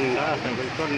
Ang taas, ang balkon.